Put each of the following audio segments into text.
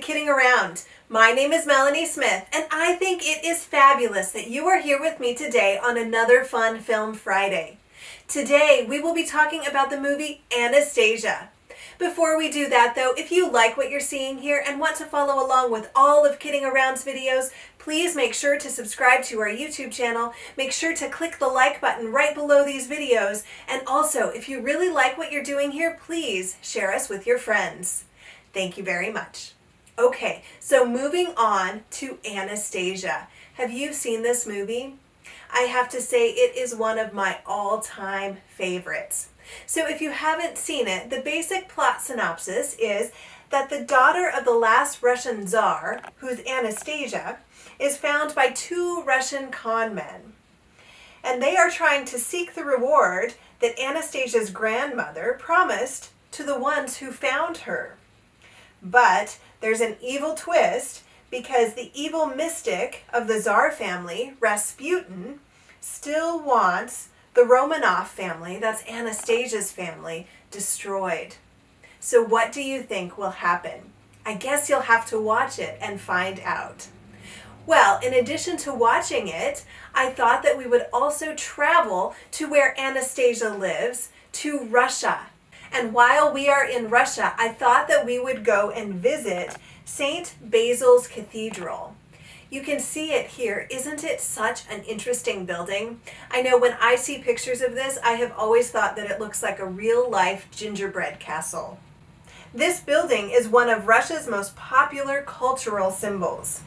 Kidding Around. My name is Melanie Smith, and I think it is fabulous that you are here with me today on another fun Film Friday. Today, we will be talking about the movie Anastasia. Before we do that, though, if you like what you're seeing here and want to follow along with all of Kidding Around's videos, please make sure to subscribe to our YouTube channel. Make sure to click the like button right below these videos. And also, if you really like what you're doing here, please share us with your friends. Thank you very much. Okay, so moving on to Anastasia. Have you seen this movie? I have to say it is one of my all-time favorites. So if you haven't seen it, the basic plot synopsis is that the daughter of the last Russian Tsar, who's Anastasia, is found by two Russian con men. And they are trying to seek the reward that Anastasia's grandmother promised to the ones who found her. But there's an evil twist because the evil mystic of the Tsar family, Rasputin, still wants the Romanov family, that's Anastasia's family, destroyed. So, what do you think will happen? I guess you'll have to watch it and find out. Well, in addition to watching it, I thought that we would also travel to where Anastasia lives, to Russia. And while we are in Russia, I thought that we would go and visit St. Basil's Cathedral. You can see it here. Isn't it such an interesting building? I know when I see pictures of this, I have always thought that it looks like a real life gingerbread castle. This building is one of Russia's most popular cultural symbols.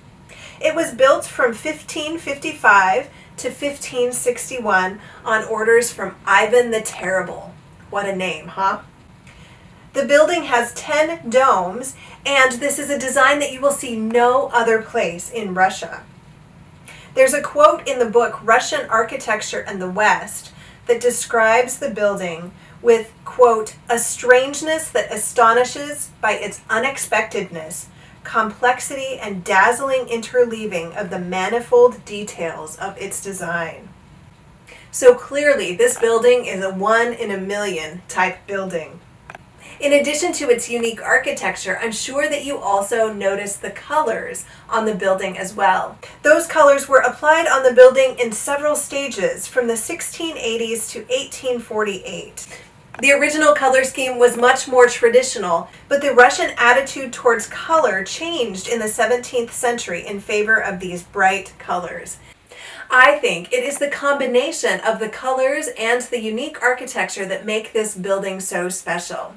It was built from 1555 to 1561 on orders from Ivan the Terrible. What a name, huh? The building has 10 domes, and this is a design that you will see no other place in Russia. There's a quote in the book Russian Architecture and the West that describes the building with, quote, a strangeness that astonishes by its unexpectedness, complexity, and dazzling interleaving of the manifold details of its design. So clearly, this building is a one in a million type building. In addition to its unique architecture, I'm sure that you also noticed the colors on the building as well. Those colors were applied on the building in several stages from the 1680s to 1848. The original color scheme was much more traditional, but the Russian attitude towards color changed in the 17th century in favor of these bright colors. I think it is the combination of the colors and the unique architecture that make this building so special.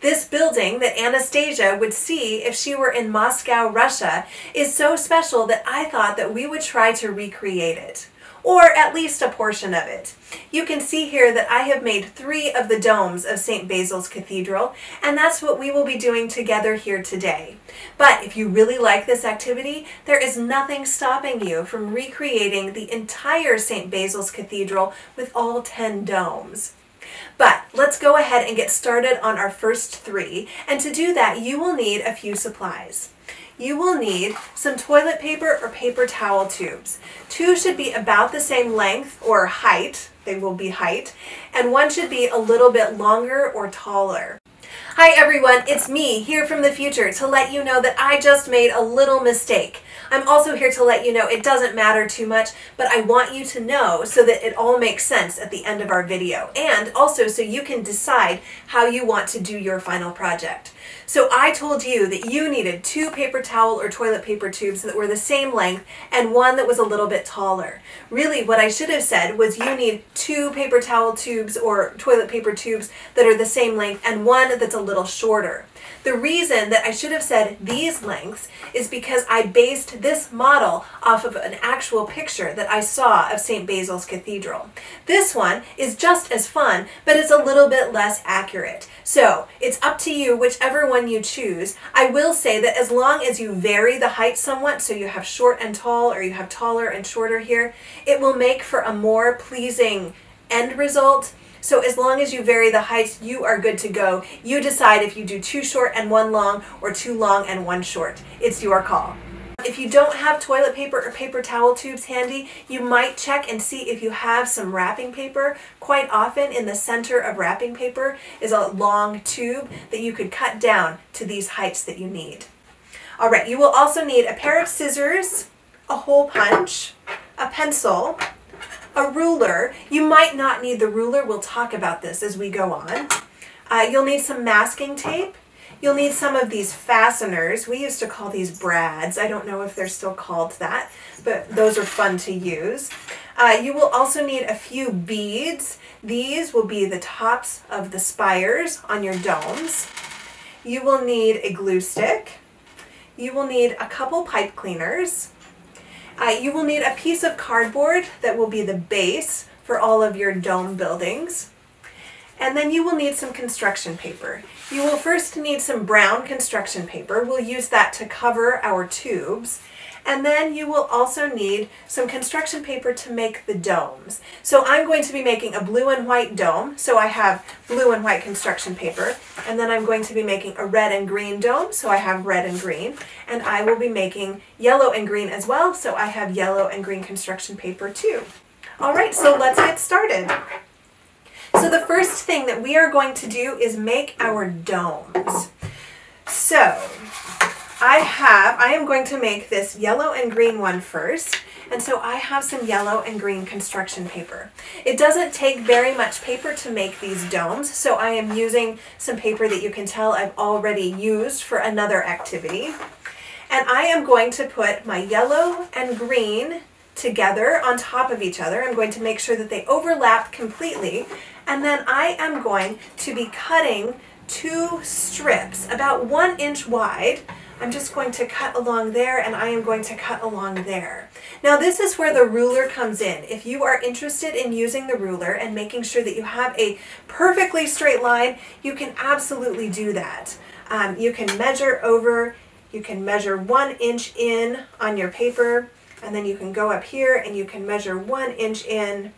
This building that Anastasia would see if she were in Moscow, Russia, is so special that I thought that we would try to recreate it or at least a portion of it. You can see here that I have made three of the domes of St. Basil's Cathedral, and that's what we will be doing together here today. But if you really like this activity, there is nothing stopping you from recreating the entire St. Basil's Cathedral with all 10 domes. But let's go ahead and get started on our first three. And to do that, you will need a few supplies. You will need some toilet paper or paper towel tubes. Two should be about the same length or height, they will be height, and one should be a little bit longer or taller. Hi everyone, it's me here from the future to let you know that I just made a little mistake. I'm also here to let you know it doesn't matter too much, but I want you to know so that it all makes sense at the end of our video, and also so you can decide how you want to do your final project. So I told you that you needed two paper towel or toilet paper tubes that were the same length and one that was a little bit taller. Really, what I should have said was you need two paper towel tubes or toilet paper tubes that are the same length and one that's a little shorter. The reason that I should have said these lengths is because I based this model off of an actual picture that I saw of St. Basil's Cathedral. This one is just as fun, but it's a little bit less accurate. So it's up to you whichever one you choose. I will say that as long as you vary the height somewhat, so you have short and tall or you have taller and shorter here, it will make for a more pleasing end result so as long as you vary the heights, you are good to go. You decide if you do two short and one long or two long and one short. It's your call. If you don't have toilet paper or paper towel tubes handy, you might check and see if you have some wrapping paper. Quite often in the center of wrapping paper is a long tube that you could cut down to these heights that you need. All right, you will also need a pair of scissors, a hole punch, a pencil, a ruler. You might not need the ruler. We'll talk about this as we go on. Uh, you'll need some masking tape. You'll need some of these fasteners. We used to call these brads. I don't know if they're still called that, but those are fun to use. Uh, you will also need a few beads. These will be the tops of the spires on your domes. You will need a glue stick. You will need a couple pipe cleaners. Uh, you will need a piece of cardboard that will be the base for all of your dome buildings. And then you will need some construction paper. You will first need some brown construction paper. We'll use that to cover our tubes. And then you will also need some construction paper to make the domes. So I'm going to be making a blue and white dome. So I have blue and white construction paper. And then I'm going to be making a red and green dome. So I have red and green. And I will be making yellow and green as well. So I have yellow and green construction paper too. All right, so let's get started. So the first thing that we are going to do is make our domes. So I have, I am going to make this yellow and green one first. And so I have some yellow and green construction paper. It doesn't take very much paper to make these domes, so I am using some paper that you can tell I've already used for another activity. And I am going to put my yellow and green together on top of each other. I'm going to make sure that they overlap completely. And then I am going to be cutting two strips about one inch wide I'm just going to cut along there and I am going to cut along there. Now this is where the ruler comes in. If you are interested in using the ruler and making sure that you have a perfectly straight line, you can absolutely do that. Um, you can measure over, you can measure one inch in on your paper, and then you can go up here and you can measure one inch in,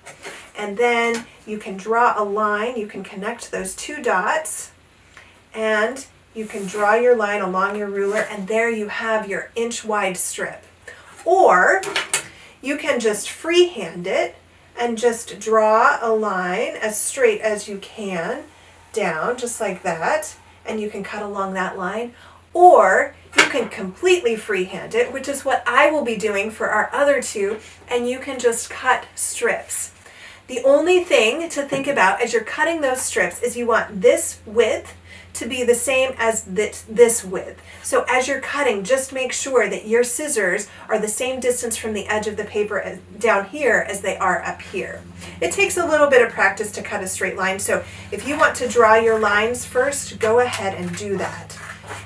and then you can draw a line, you can connect those two dots, and you can draw your line along your ruler and there you have your inch wide strip. Or you can just freehand it and just draw a line as straight as you can down just like that and you can cut along that line or you can completely freehand it which is what I will be doing for our other two and you can just cut strips. The only thing to think about as you're cutting those strips is you want this width to be the same as this, this width. So as you're cutting, just make sure that your scissors are the same distance from the edge of the paper down here as they are up here. It takes a little bit of practice to cut a straight line, so if you want to draw your lines first, go ahead and do that.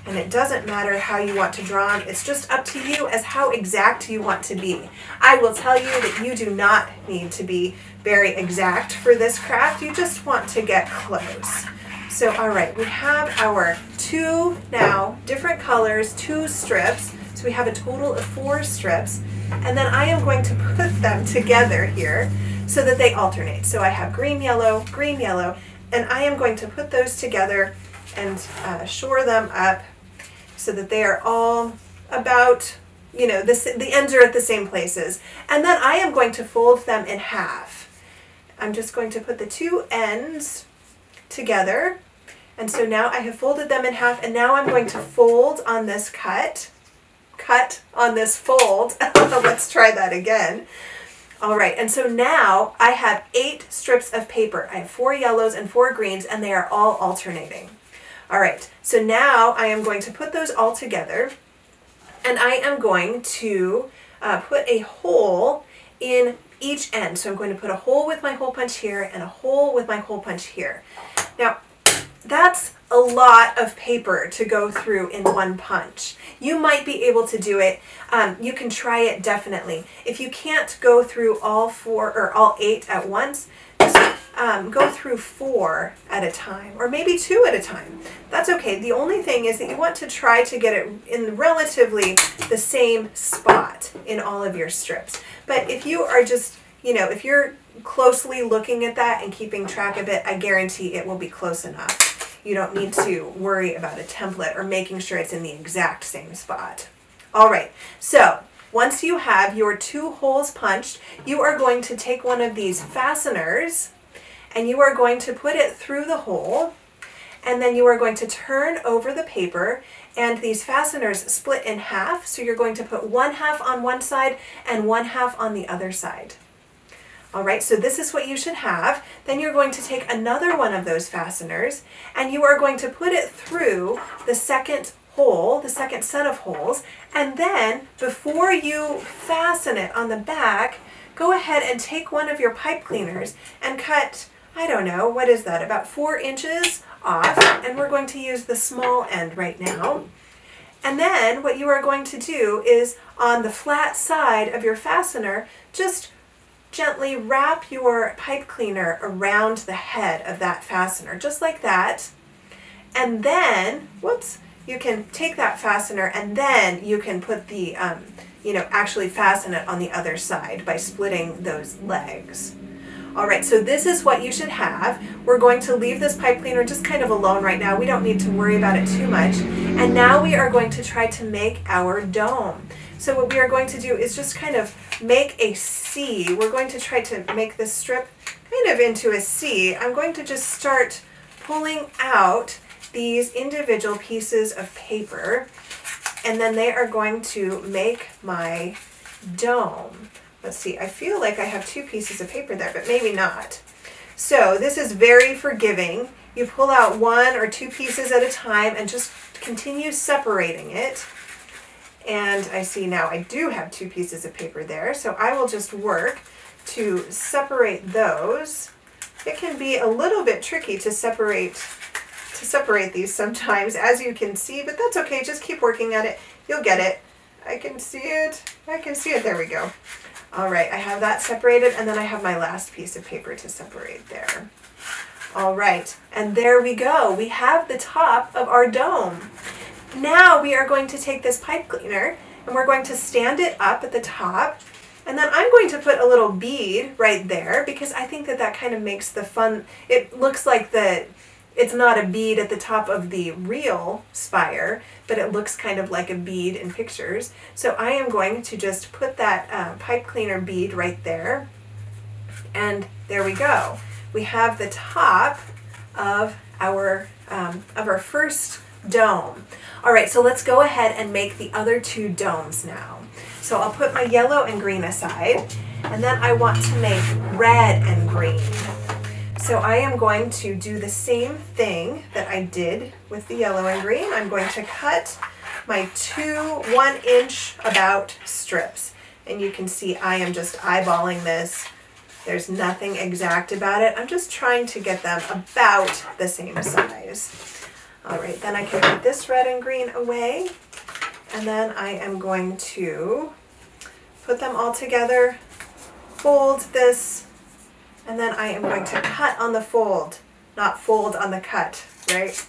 And it doesn't matter how you want to draw them, it's just up to you as how exact you want to be. I will tell you that you do not need to be very exact for this craft, you just want to get close. So, all right, we have our two now different colors, two strips. So we have a total of four strips. And then I am going to put them together here so that they alternate. So I have green, yellow, green, yellow, and I am going to put those together and uh, shore them up so that they are all about, you know, the, the ends are at the same places. And then I am going to fold them in half. I'm just going to put the two ends together and so now I have folded them in half and now I'm going to fold on this cut, cut on this fold. Let's try that again. All right, and so now I have eight strips of paper. I have four yellows and four greens and they are all alternating. All right, so now I am going to put those all together and I am going to uh, put a hole in each end. So I'm going to put a hole with my hole punch here and a hole with my hole punch here. Now, that's a lot of paper to go through in one punch. You might be able to do it. Um, you can try it definitely. If you can't go through all four or all eight at once, just um, go through four at a time or maybe two at a time. That's okay. The only thing is that you want to try to get it in relatively the same spot in all of your strips. But if you are just, you know, if you're closely looking at that and keeping track of it, I guarantee it will be close enough. You don't need to worry about a template or making sure it's in the exact same spot. All right, so once you have your two holes punched, you are going to take one of these fasteners and you are going to put it through the hole and then you are going to turn over the paper and these fasteners split in half. So you're going to put one half on one side and one half on the other side. All right, so this is what you should have. Then you're going to take another one of those fasteners and you are going to put it through the second hole, the second set of holes, and then before you fasten it on the back, go ahead and take one of your pipe cleaners and cut, I don't know, what is that, about four inches off, and we're going to use the small end right now. And then what you are going to do is on the flat side of your fastener, just gently wrap your pipe cleaner around the head of that fastener, just like that. And then, whoops, you can take that fastener and then you can put the, um, you know, actually fasten it on the other side by splitting those legs. All right, so this is what you should have. We're going to leave this pipe cleaner just kind of alone right now. We don't need to worry about it too much. And now we are going to try to make our dome. So what we are going to do is just kind of make a C. We're going to try to make this strip kind of into a C. I'm going to just start pulling out these individual pieces of paper and then they are going to make my dome. Let's see, I feel like I have two pieces of paper there, but maybe not. So this is very forgiving. You pull out one or two pieces at a time and just continue separating it. And I see now I do have two pieces of paper there, so I will just work to separate those. It can be a little bit tricky to separate to separate these sometimes, as you can see, but that's okay. Just keep working at it. You'll get it. I can see it. I can see it. There we go. All right, I have that separated, and then I have my last piece of paper to separate there. All right, and there we go. We have the top of our dome. Now we are going to take this pipe cleaner, and we're going to stand it up at the top, and then I'm going to put a little bead right there because I think that that kind of makes the fun, it looks like the it's not a bead at the top of the real spire, but it looks kind of like a bead in pictures. So I am going to just put that uh, pipe cleaner bead right there. And there we go. We have the top of our, um, of our first dome. All right, so let's go ahead and make the other two domes now. So I'll put my yellow and green aside, and then I want to make red and green. So I am going to do the same thing that I did with the yellow and green. I'm going to cut my two one inch about strips. And you can see I am just eyeballing this. There's nothing exact about it. I'm just trying to get them about the same size. All right, then I can put this red and green away. And then I am going to put them all together, fold this and then I am going to cut on the fold, not fold on the cut, right?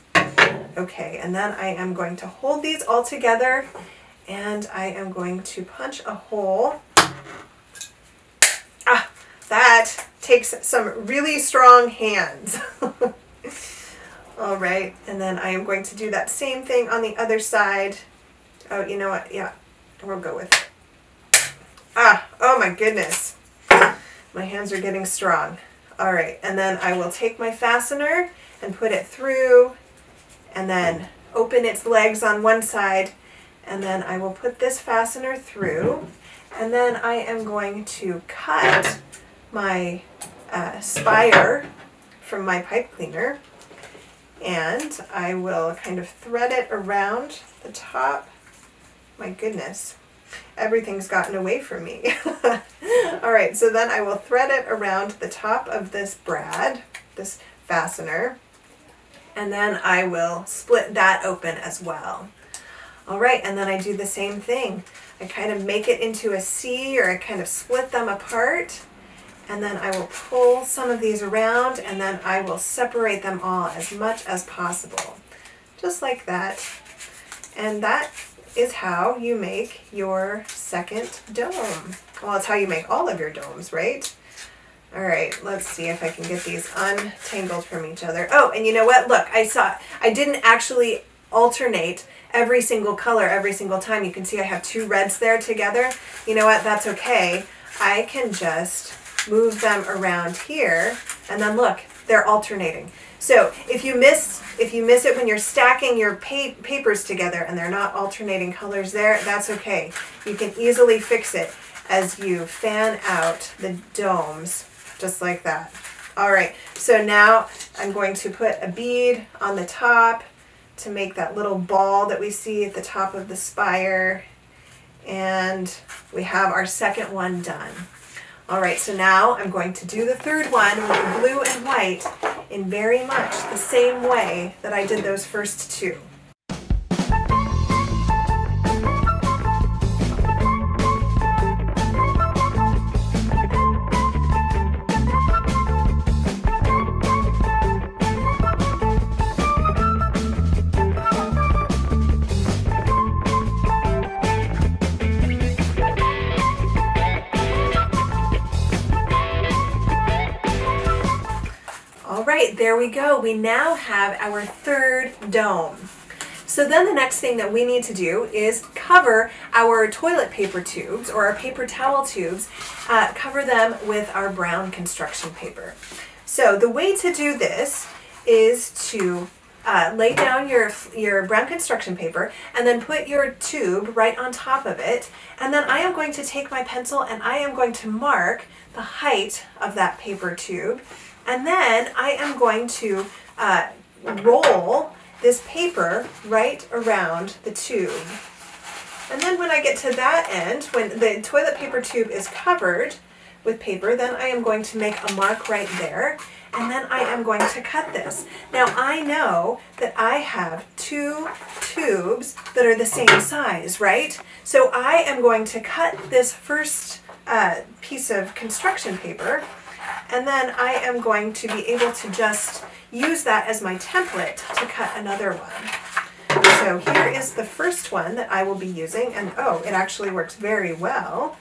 Okay, and then I am going to hold these all together and I am going to punch a hole. Ah, that takes some really strong hands. all right, and then I am going to do that same thing on the other side. Oh, you know what? Yeah, we'll go with it. Ah, oh my goodness. My hands are getting strong. All right, and then I will take my fastener and put it through and then open its legs on one side and then I will put this fastener through and then I am going to cut my uh, spire from my pipe cleaner and I will kind of thread it around the top. My goodness everything's gotten away from me. All right, so then I will thread it around the top of this brad, this fastener, and then I will split that open as well. All right, and then I do the same thing. I kind of make it into a C or I kind of split them apart and then I will pull some of these around and then I will separate them all as much as possible. Just like that. And that is how you make your second dome. Well, it's how you make all of your domes, right? All right, let's see if I can get these untangled from each other. Oh, and you know what? Look, I saw, I didn't actually alternate every single color every single time. You can see I have two reds there together. You know what? That's okay. I can just move them around here. And then look, they're alternating. So if you miss if you miss it when you're stacking your pa- papers together and they're not alternating colors there, that's okay. You can easily fix it as you fan out the domes just like that. All right, so now I'm going to put a bead on the top to make that little ball that we see at the top of the spire. And we have our second one done. All right, so now I'm going to do the third one with the blue and white in very much the same way that I did those first two. Right, there we go. We now have our third dome. So then the next thing that we need to do is cover our toilet paper tubes or our paper towel tubes, uh, cover them with our brown construction paper. So the way to do this is to uh, lay down your, your brown construction paper and then put your tube right on top of it. And then I am going to take my pencil and I am going to mark the height of that paper tube. And then I am going to uh, roll this paper right around the tube. And then when I get to that end, when the toilet paper tube is covered with paper, then I am going to make a mark right there. And then I am going to cut this. Now I know that I have two tubes that are the same size, right? So I am going to cut this first uh, piece of construction paper and then I am going to be able to just use that as my template to cut another one. So here is the first one that I will be using, and oh, it actually works very well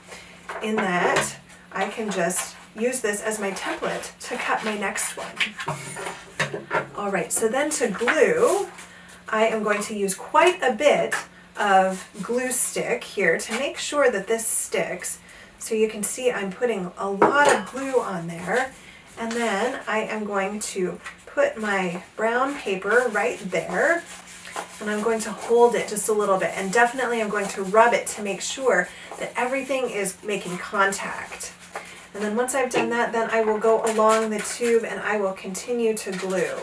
in that I can just use this as my template to cut my next one. All right, so then to glue, I am going to use quite a bit of glue stick here to make sure that this sticks. So you can see I'm putting a lot of glue on there. And then I am going to put my brown paper right there. And I'm going to hold it just a little bit. And definitely I'm going to rub it to make sure that everything is making contact. And then once I've done that, then I will go along the tube and I will continue to glue.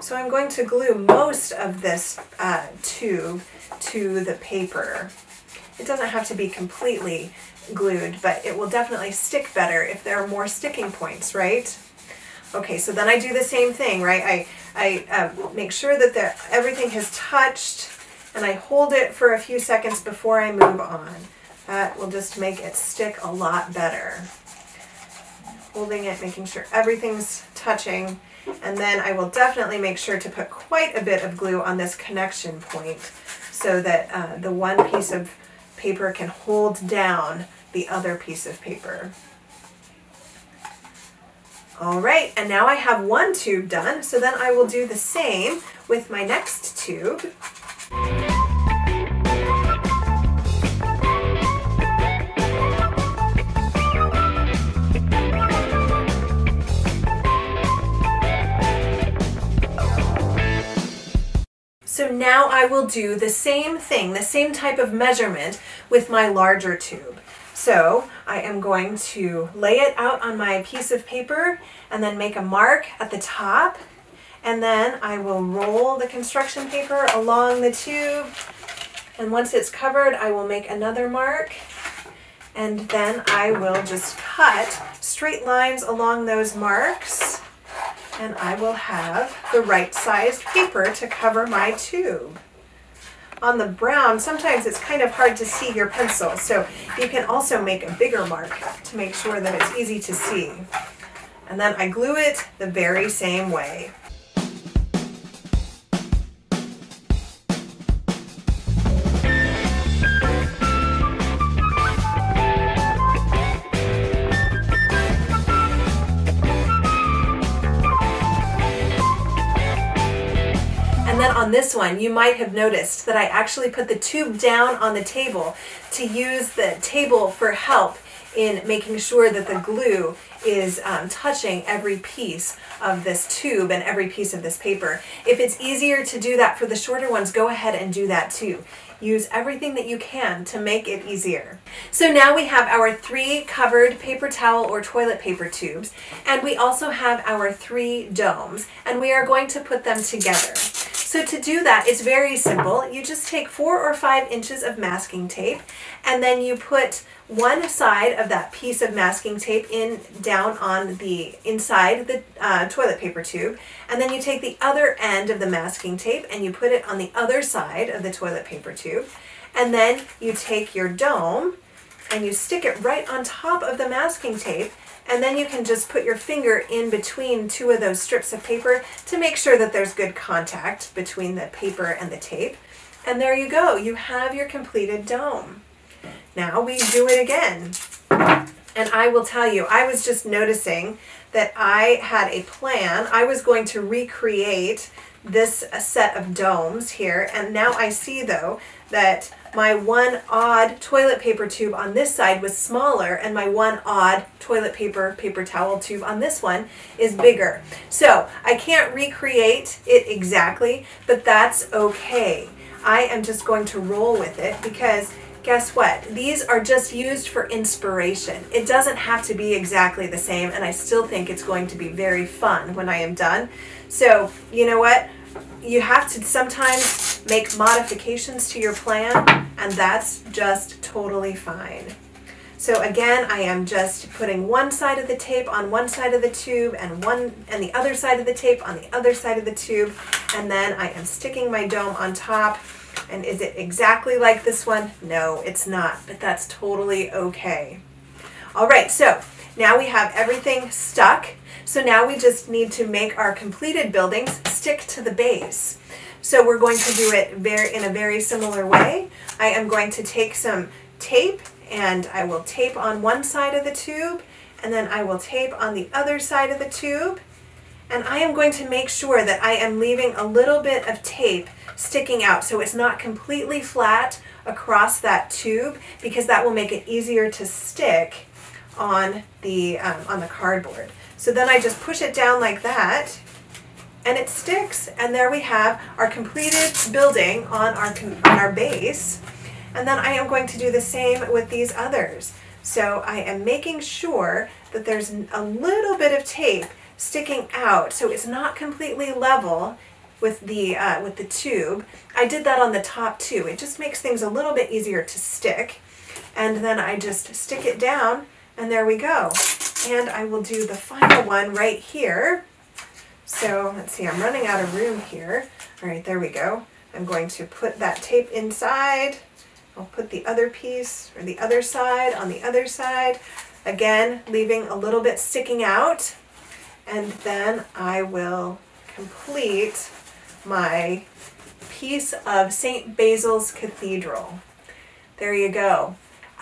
So I'm going to glue most of this uh, tube to the paper. It doesn't have to be completely glued, but it will definitely stick better if there are more sticking points, right? Okay, so then I do the same thing, right? I, I uh, make sure that the, everything has touched and I hold it for a few seconds before I move on. That will just make it stick a lot better. Holding it, making sure everything's touching, and then I will definitely make sure to put quite a bit of glue on this connection point so that uh, the one piece of paper can hold down the other piece of paper. All right, and now I have one tube done, so then I will do the same with my next tube. So now I will do the same thing, the same type of measurement with my larger tube. So I am going to lay it out on my piece of paper and then make a mark at the top. And then I will roll the construction paper along the tube. And once it's covered, I will make another mark. And then I will just cut straight lines along those marks. And I will have the right sized paper to cover my tube on the brown, sometimes it's kind of hard to see your pencil. So you can also make a bigger mark to make sure that it's easy to see. And then I glue it the very same way. On this one, you might have noticed that I actually put the tube down on the table to use the table for help in making sure that the glue is um, touching every piece of this tube and every piece of this paper. If it's easier to do that for the shorter ones, go ahead and do that too. Use everything that you can to make it easier. So now we have our three covered paper towel or toilet paper tubes, and we also have our three domes, and we are going to put them together. So to do that, it's very simple. You just take four or five inches of masking tape, and then you put one side of that piece of masking tape in down on the inside the uh, toilet paper tube and then you take the other end of the masking tape and you put it on the other side of the toilet paper tube and then you take your dome and you stick it right on top of the masking tape and then you can just put your finger in between two of those strips of paper to make sure that there's good contact between the paper and the tape and there you go you have your completed dome now we do it again. And I will tell you, I was just noticing that I had a plan. I was going to recreate this set of domes here. And now I see though that my one odd toilet paper tube on this side was smaller and my one odd toilet paper paper towel tube on this one is bigger. So I can't recreate it exactly, but that's okay. I am just going to roll with it because guess what? These are just used for inspiration. It doesn't have to be exactly the same, and I still think it's going to be very fun when I am done. So, you know what? You have to sometimes make modifications to your plan, and that's just totally fine. So again, I am just putting one side of the tape on one side of the tube and one and the other side of the tape on the other side of the tube, and then I am sticking my dome on top and is it exactly like this one? No, it's not, but that's totally okay. All right, so now we have everything stuck. So now we just need to make our completed buildings stick to the base. So we're going to do it very in a very similar way. I am going to take some tape and I will tape on one side of the tube and then I will tape on the other side of the tube. And I am going to make sure that I am leaving a little bit of tape sticking out so it's not completely flat across that tube because that will make it easier to stick on the um, on the cardboard. So then I just push it down like that and it sticks and there we have our completed building on our on our base and then I am going to do the same with these others. So I am making sure that there's a little bit of tape sticking out so it's not completely level with the uh, with the tube. I did that on the top too. It just makes things a little bit easier to stick. And then I just stick it down and there we go. And I will do the final one right here. So let's see, I'm running out of room here. All right, there we go. I'm going to put that tape inside. I'll put the other piece or the other side on the other side. Again, leaving a little bit sticking out. And then I will complete my piece of St. Basil's Cathedral. There you go.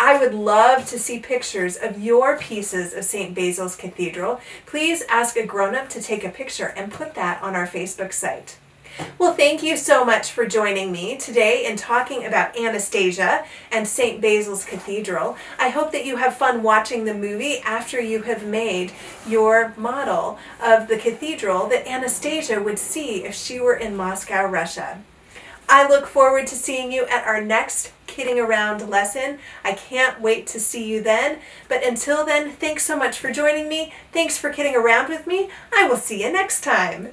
I would love to see pictures of your pieces of St. Basil's Cathedral. Please ask a grown-up to take a picture and put that on our Facebook site. Well, thank you so much for joining me today in talking about Anastasia and St. Basil's Cathedral. I hope that you have fun watching the movie after you have made your model of the cathedral that Anastasia would see if she were in Moscow, Russia. I look forward to seeing you at our next Kidding Around lesson. I can't wait to see you then. But until then, thanks so much for joining me. Thanks for kidding around with me. I will see you next time.